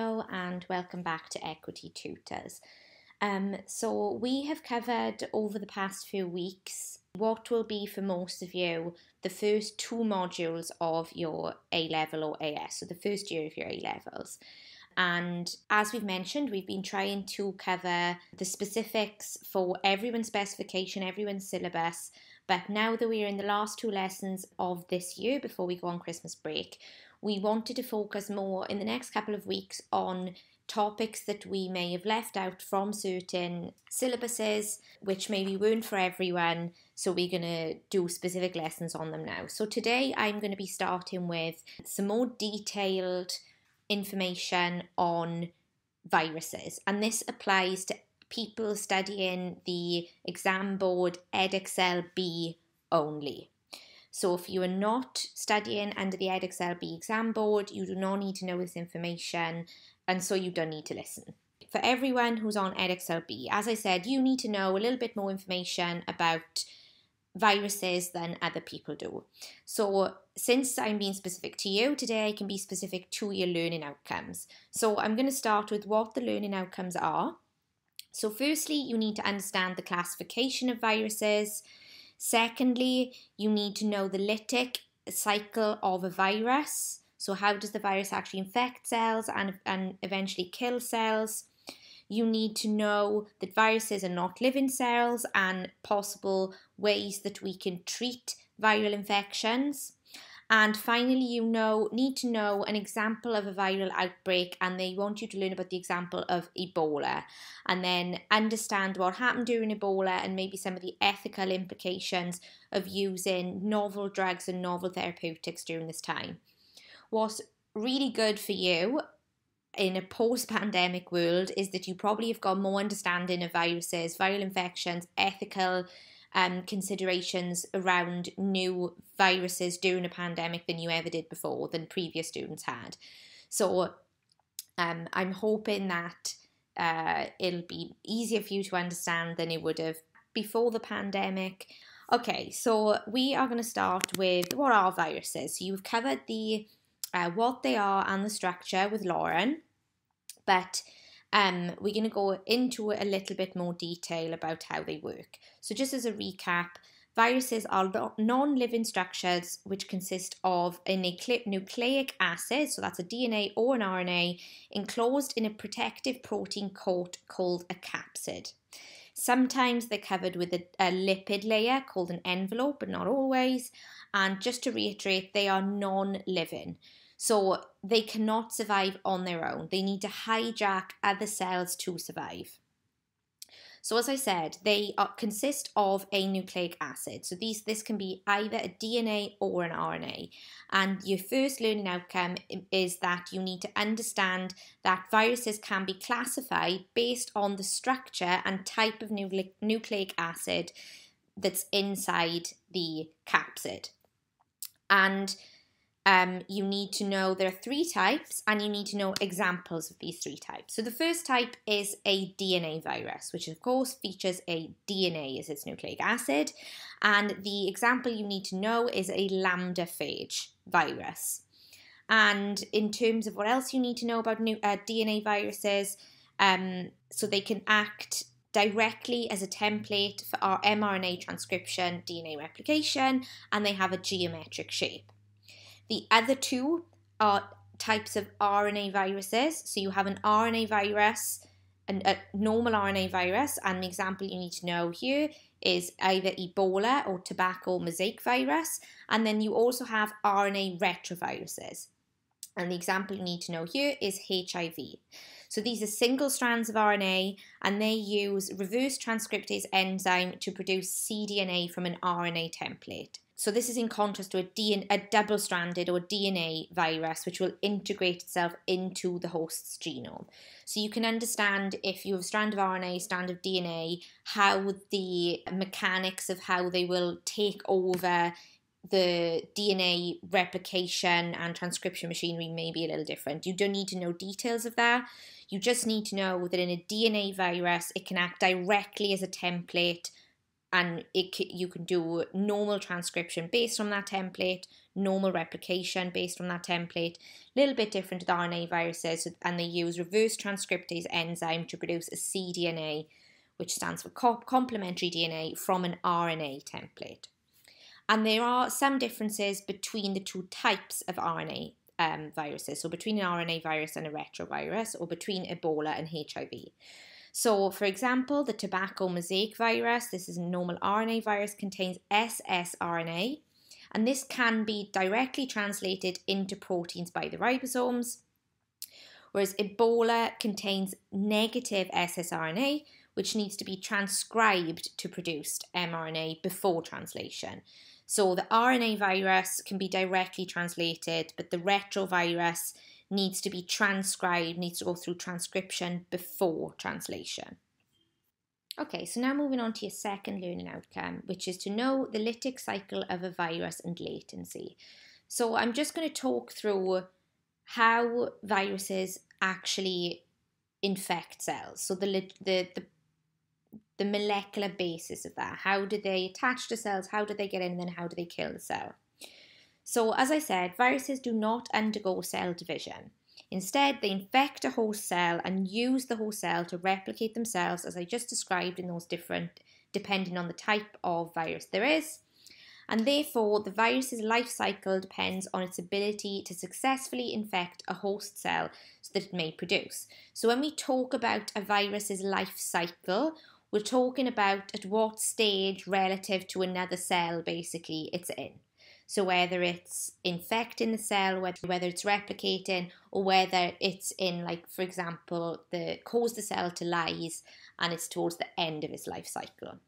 Hello and welcome back to Equity Tutors. Um, so we have covered over the past few weeks what will be for most of you the first two modules of your A level or AS, so the first year of your A levels. And as we've mentioned, we've been trying to cover the specifics for everyone's specification, everyone's syllabus. But now that we're in the last two lessons of this year before we go on Christmas break, we wanted to focus more in the next couple of weeks on topics that we may have left out from certain syllabuses, which maybe weren't for everyone. So we're going to do specific lessons on them now. So today I'm going to be starting with some more detailed information on viruses, and this applies to people studying the exam board Edexcel B only. So if you are not studying under the Edexcel B exam board, you do not need to know this information and so you don't need to listen. For everyone who's on Edexcel B, as I said, you need to know a little bit more information about viruses than other people do. So since I'm being specific to you, today I can be specific to your learning outcomes. So I'm going to start with what the learning outcomes are. So firstly, you need to understand the classification of viruses. Secondly, you need to know the lytic cycle of a virus. So how does the virus actually infect cells and, and eventually kill cells? You need to know that viruses are not living cells and possible ways that we can treat viral infections. And finally, you know need to know an example of a viral outbreak, and they want you to learn about the example of Ebola, and then understand what happened during Ebola and maybe some of the ethical implications of using novel drugs and novel therapeutics during this time. What's really good for you in a post pandemic world is that you probably have got more understanding of viruses, viral infections, ethical um, considerations around new viruses during a pandemic than you ever did before, than previous students had. So um, I'm hoping that uh, it'll be easier for you to understand than it would have before the pandemic. Okay, so we are going to start with what are viruses. So you've covered the uh, what they are and the structure with Lauren, but um, we're going to go into a little bit more detail about how they work. So, just as a recap, viruses are non living structures which consist of a nucleic acid, so that's a DNA or an RNA, enclosed in a protective protein coat called a capsid. Sometimes they're covered with a, a lipid layer called an envelope, but not always. And just to reiterate, they are non living. So they cannot survive on their own. They need to hijack other cells to survive. So as I said, they are, consist of a nucleic acid. So these this can be either a DNA or an RNA. And your first learning outcome is that you need to understand that viruses can be classified based on the structure and type of nucleic acid that's inside the capsid. And um, you need to know there are three types and you need to know examples of these three types. So the first type is a DNA virus, which of course features a DNA as its nucleic acid. And the example you need to know is a lambda phage virus. And in terms of what else you need to know about new, uh, DNA viruses, um, so they can act directly as a template for our mRNA transcription, DNA replication, and they have a geometric shape. The other two are types of RNA viruses. So you have an RNA virus, an, a normal RNA virus, and the example you need to know here is either Ebola or tobacco mosaic virus. And then you also have RNA retroviruses. And the example you need to know here is HIV. So these are single strands of RNA and they use reverse transcriptase enzyme to produce cDNA from an RNA template. So this is in contrast to a, DNA, a double-stranded or DNA virus, which will integrate itself into the host's genome. So you can understand if you have a strand of RNA, strand of DNA, how the mechanics of how they will take over the DNA replication and transcription machinery may be a little different. You don't need to know details of that. You just need to know that in a DNA virus, it can act directly as a template and it you can do normal transcription based on that template, normal replication based on that template. A little bit different with RNA viruses, and they use reverse transcriptase enzyme to produce a cDNA, which stands for complementary DNA, from an RNA template. And there are some differences between the two types of RNA um, viruses, so between an RNA virus and a retrovirus, or between Ebola and HIV. So, for example, the tobacco mosaic virus, this is a normal RNA virus, contains ssRNA, and this can be directly translated into proteins by the ribosomes, whereas Ebola contains negative ssRNA, which needs to be transcribed to produce mRNA before translation. So the RNA virus can be directly translated, but the retrovirus needs to be transcribed, needs to go through transcription before translation. Okay, so now moving on to your second learning outcome, which is to know the lytic cycle of a virus and latency. So I'm just going to talk through how viruses actually infect cells. So the, the, the the molecular basis of that. How do they attach to cells? How do they get in? And then how do they kill the cell? So, as I said, viruses do not undergo cell division. Instead, they infect a host cell and use the host cell to replicate themselves, as I just described in those different, depending on the type of virus there is. And therefore, the virus's life cycle depends on its ability to successfully infect a host cell so that it may produce. So, when we talk about a virus's life cycle, we're talking about at what stage relative to another cell basically it's in. So whether it's infecting the cell, whether it's replicating, or whether it's in, like for example, the cause the cell to lyse and it's towards the end of its life cycle.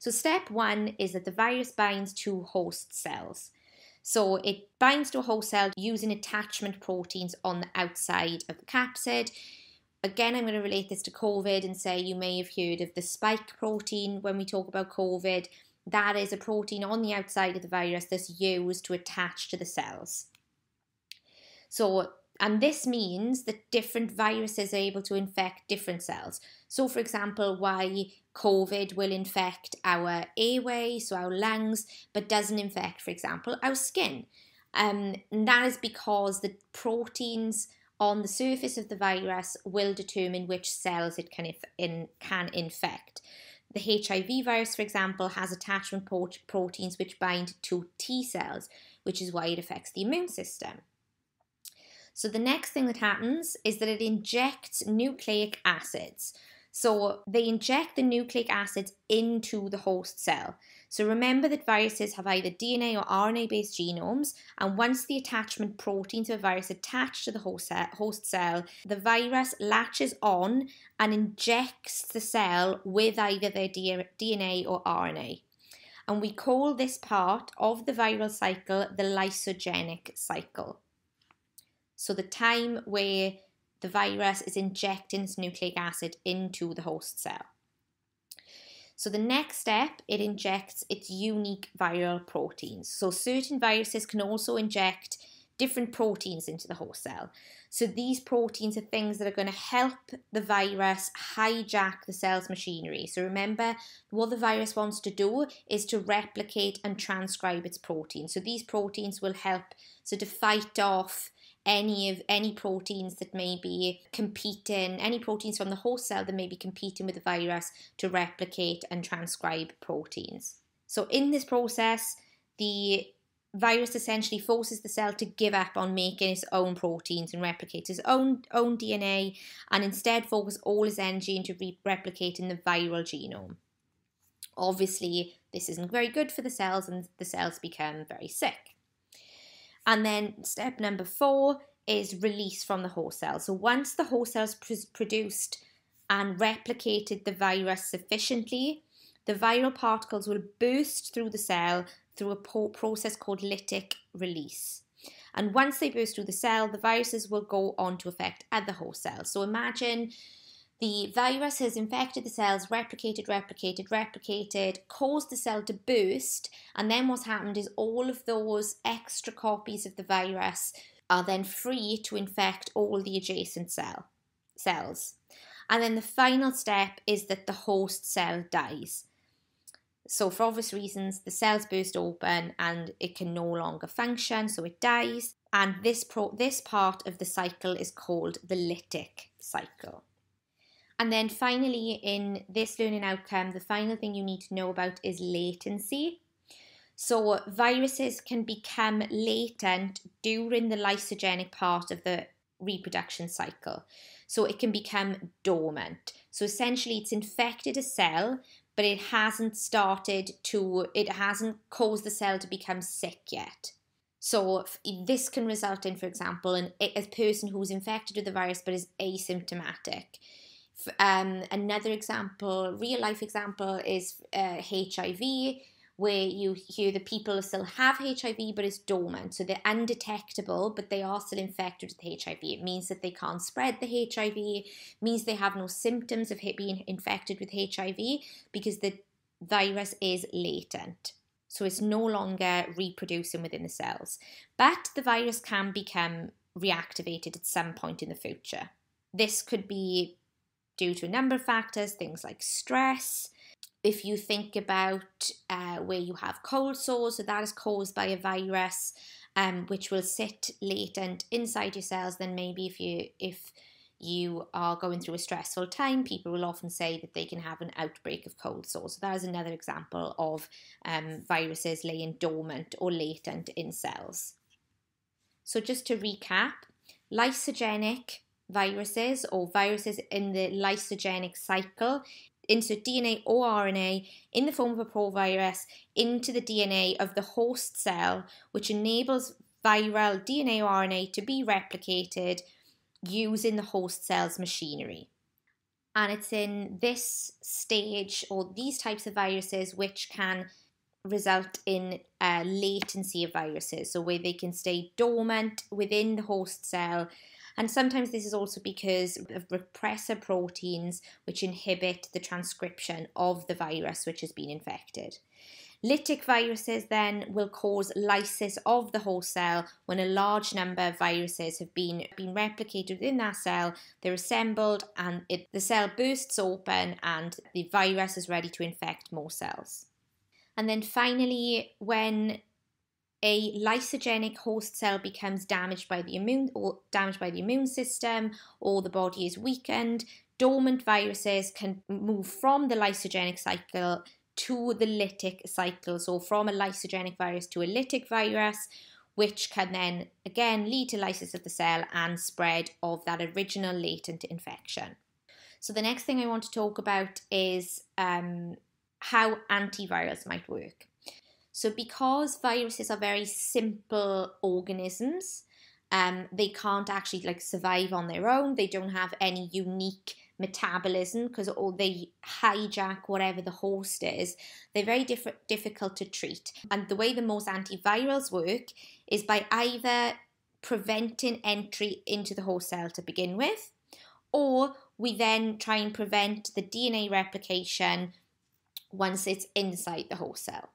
So step one is that the virus binds to host cells. So it binds to a host cell using attachment proteins on the outside of the capsid. Again, I'm going to relate this to COVID and say you may have heard of the spike protein when we talk about COVID. That is a protein on the outside of the virus that's used to attach to the cells. So, and this means that different viruses are able to infect different cells. So, for example, why COVID will infect our airway, so our lungs, but doesn't infect, for example, our skin. Um, and that is because the proteins on the surface of the virus will determine which cells it can, in, can infect. The HIV virus, for example, has attachment proteins which bind to T cells, which is why it affects the immune system. So the next thing that happens is that it injects nucleic acids. So they inject the nucleic acids into the host cell. So remember that viruses have either DNA or RNA based genomes, and once the attachment protein to a virus attached to the host cell, the virus latches on and injects the cell with either their DNA or RNA. And we call this part of the viral cycle the lysogenic cycle. So the time where the virus is injecting its nucleic acid into the host cell. So the next step, it injects its unique viral proteins. So certain viruses can also inject different proteins into the host cell. So these proteins are things that are going to help the virus hijack the cell's machinery. So remember, what the virus wants to do is to replicate and transcribe its proteins. So these proteins will help so to fight off any of any proteins that may be competing, any proteins from the host cell that may be competing with the virus to replicate and transcribe proteins. So in this process, the virus essentially forces the cell to give up on making its own proteins and replicate its own own DNA and instead focus all its energy into re- replicating the viral genome. Obviously, this isn't very good for the cells and the cells become very sick. And then step number four is release from the host cell. So once the host cell has produced and replicated the virus sufficiently, the viral particles will burst through the cell through a process called lytic release. And once they burst through the cell, the viruses will go on to affect other host cells. So imagine the virus has infected the cells, replicated, replicated, replicated, caused the cell to burst, and then what's happened is all of those extra copies of the virus are then free to infect all the adjacent cell cells. And then the final step is that the host cell dies. So, for obvious reasons, the cells burst open and it can no longer function, so it dies. And this, pro- this part of the cycle is called the lytic cycle. And then finally, in this learning outcome, the final thing you need to know about is latency. So, viruses can become latent during the lysogenic part of the reproduction cycle. So, it can become dormant. So, essentially, it's infected a cell, but it hasn't started to, it hasn't caused the cell to become sick yet. So this can result in, for example, an, a person who's infected with the virus but is asymptomatic. Um, another example, real life example, is uh, HIV where you hear the people still have HIV but it's dormant. So they're undetectable, but they are still infected with HIV. It means that they can't spread the HIV, means they have no symptoms of being infected with HIV because the virus is latent. So it's no longer reproducing within the cells. But the virus can become reactivated at some point in the future. This could be due to a number of factors, things like stress, if you think about uh, where you have cold sores, so that is caused by a virus, um, which will sit latent inside your cells, then maybe if you if you are going through a stressful time, people will often say that they can have an outbreak of cold sores. So that is another example of um, viruses laying dormant or latent in cells. So just to recap, lysogenic viruses or viruses in the lysogenic cycle insert DNA or RNA in the form of a provirus into the DNA of the host cell, which enables viral DNA or RNA to be replicated using the host cell's machinery. And it's in this stage or these types of viruses which can result in a latency of viruses, so where they can stay dormant within the host cell and sometimes this is also because of repressor proteins which inhibit the transcription of the virus which has been infected. Lytic viruses then will cause lysis of the whole cell when a large number of viruses have been, been replicated within that cell. They're assembled and it, the cell bursts open and the virus is ready to infect more cells. And then finally, when a lysogenic host cell becomes damaged by the immune or damaged by the immune system or the body is weakened dormant viruses can move from the lysogenic cycle to the lytic cycle. So from a lysogenic virus to a lytic virus which can then again lead to lysis of the cell and spread of that original latent infection. So the next thing i want to talk about is um, how antivirals might work so, because viruses are very simple organisms, um, they can't actually like survive on their own. They don't have any unique metabolism because or they hijack whatever the host is. They're very diff- difficult to treat. And the way the most antivirals work is by either preventing entry into the host cell to begin with, or we then try and prevent the DNA replication once it's inside the host cell.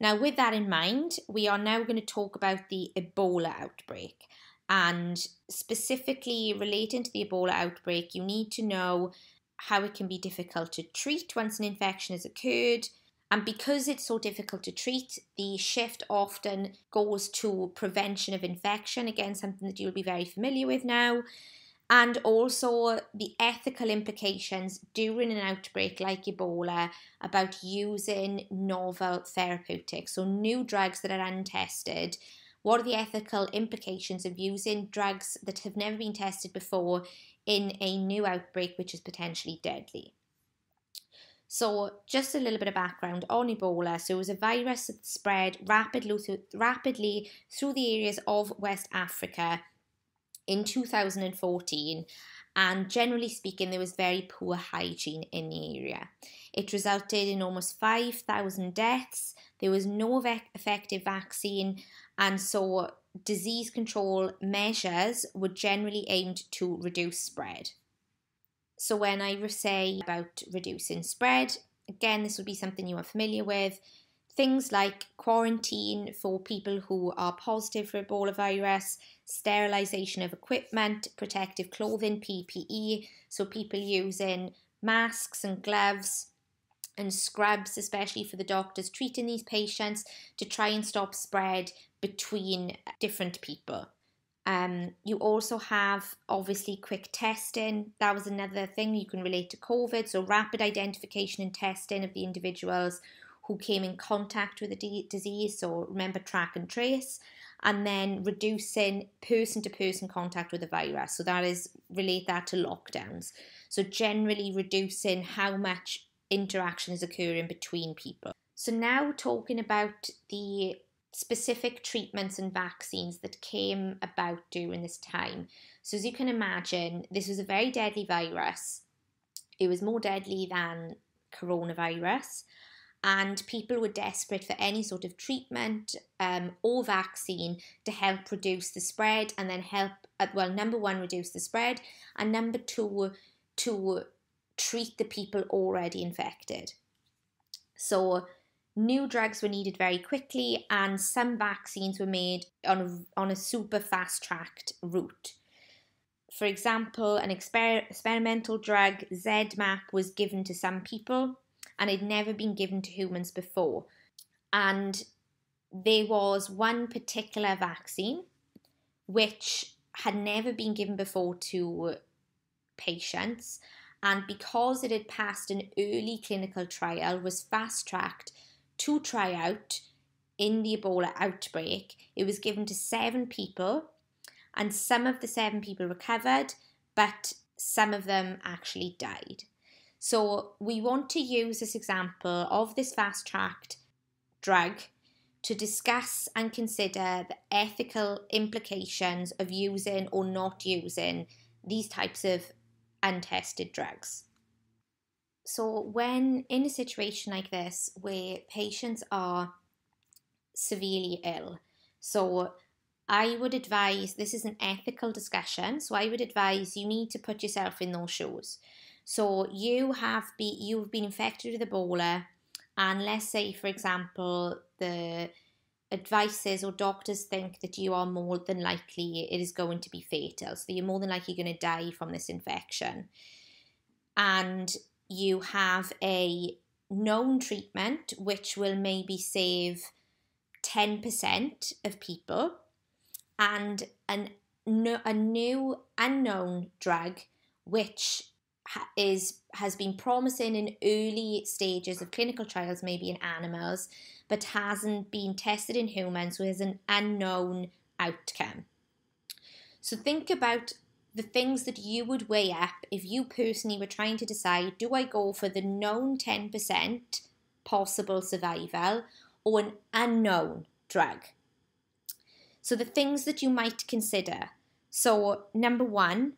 Now, with that in mind, we are now going to talk about the Ebola outbreak. And specifically relating to the Ebola outbreak, you need to know how it can be difficult to treat once an infection has occurred. And because it's so difficult to treat, the shift often goes to prevention of infection. Again, something that you'll be very familiar with now and also the ethical implications during an outbreak like Ebola about using novel therapeutics, so new drugs that are untested. What are the ethical implications of using drugs that have never been tested before in a new outbreak which is potentially deadly? So, just a little bit of background on Ebola. So, it was a virus that spread rapidly, rapidly through the areas of West Africa in 2014 and generally speaking, there was very poor hygiene in the area. It resulted in almost 5,000 deaths. There was no effective vaccine, and so disease control measures were generally aimed to reduce spread. So, when I say about reducing spread, again, this would be something you are familiar with. Things like quarantine for people who are positive for Ebola virus, sterilisation of equipment, protective clothing, PPE, so people using masks and gloves, and scrubs, especially for the doctors treating these patients, to try and stop spread between different people. Um, you also have obviously quick testing. That was another thing you can relate to COVID. So, rapid identification and testing of the individuals who came in contact with the disease. So, remember, track and trace. And then reducing person to person contact with the virus. So, that is relate that to lockdowns. So, generally reducing how much interaction is occurring between people. So, now talking about the specific treatments and vaccines that came about during this time. So, as you can imagine, this was a very deadly virus. It was more deadly than coronavirus, and people were desperate for any sort of treatment um, or vaccine to help reduce the spread and then help, uh, well, number one, reduce the spread, and number two, to treat the people already infected. So, New drugs were needed very quickly, and some vaccines were made on on a super fast tracked route. For example, an exper- experimental drug, ZMapp, was given to some people and had never been given to humans before. And there was one particular vaccine which had never been given before to patients and because it had passed an early clinical trial was fast tracked to try out in the Ebola outbreak. It was given to seven people, and some of the seven people recovered, but some of them actually died. So, we want to use this example of this fast tracked drug to discuss and consider the ethical implications of using or not using these types of untested drugs. So, when in a situation like this where patients are severely ill, so I would advise this is an ethical discussion. So, I would advise you need to put yourself in those shoes. So, you have be you've been infected with Ebola, and let's say, for example, the advices or doctors think that you are more than likely it is going to be fatal. So, you're more than likely going to die from this infection. And you have a known treatment which will maybe save 10% of people and an a new unknown drug which is has been promising in early stages of clinical trials maybe in animals but hasn't been tested in humans so an unknown outcome so think about the things that you would weigh up if you personally were trying to decide do I go for the known 10% possible survival or an unknown drug? So, the things that you might consider. So, number one,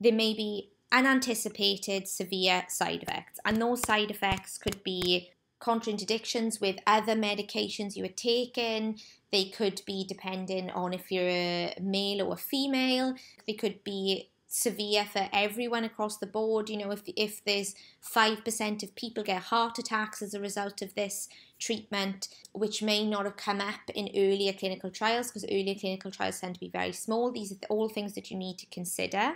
there may be unanticipated severe side effects, and those side effects could be contradictions with other medications you were taking. They could be depending on if you're a male or a female. They could be severe for everyone across the board. You know, if if there's five percent of people get heart attacks as a result of this treatment, which may not have come up in earlier clinical trials, because earlier clinical trials tend to be very small. These are all things that you need to consider.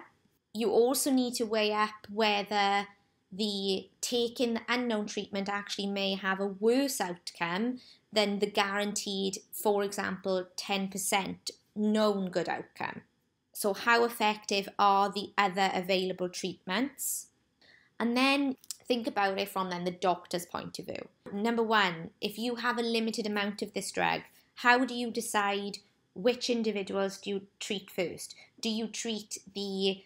You also need to weigh up whether the taking the unknown treatment actually may have a worse outcome than the guaranteed, for example, 10% known good outcome. So, how effective are the other available treatments? And then think about it from then the doctor's point of view. Number one, if you have a limited amount of this drug, how do you decide which individuals do you treat first? Do you treat the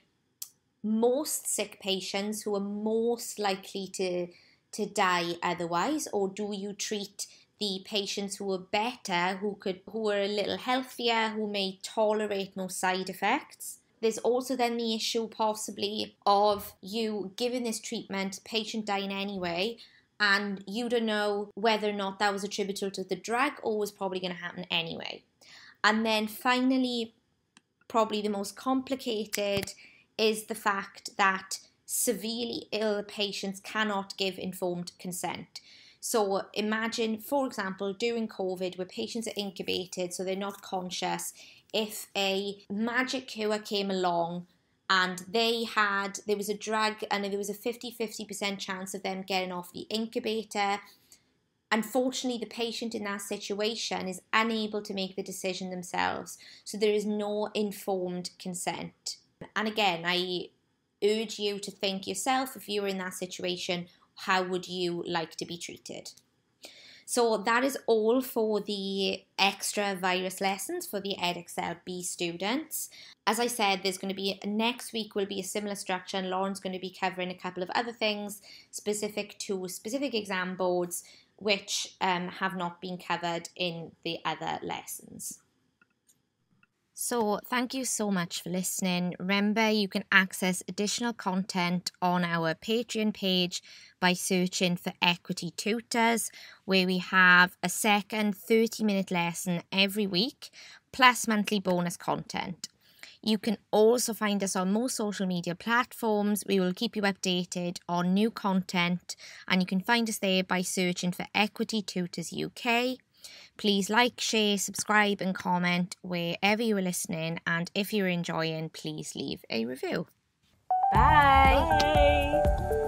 most sick patients who are most likely to to die otherwise? Or do you treat the patients who are better who could who are a little healthier who may tolerate no side effects? There's also then the issue possibly of you giving this treatment patient dying anyway and you don't know whether or not that was attributable to the drug or was probably going to happen anyway. And then finally probably the most complicated is the fact that severely ill patients cannot give informed consent. So imagine, for example, during COVID, where patients are incubated, so they're not conscious, if a magic cure came along and they had there was a drug and there was a 50 50% chance of them getting off the incubator. Unfortunately the patient in that situation is unable to make the decision themselves. So there is no informed consent and again i urge you to think yourself if you were in that situation how would you like to be treated so that is all for the extra virus lessons for the Edexcel B students. As I said, there's going to be next week will be a similar structure, and Lauren's going to be covering a couple of other things specific to specific exam boards which um, have not been covered in the other lessons. So, thank you so much for listening. Remember, you can access additional content on our Patreon page by searching for Equity Tutors, where we have a second 30 minute lesson every week, plus monthly bonus content. You can also find us on most social media platforms. We will keep you updated on new content, and you can find us there by searching for Equity Tutors UK. Please like, share, subscribe, and comment wherever you are listening. And if you're enjoying, please leave a review. Bye. Bye.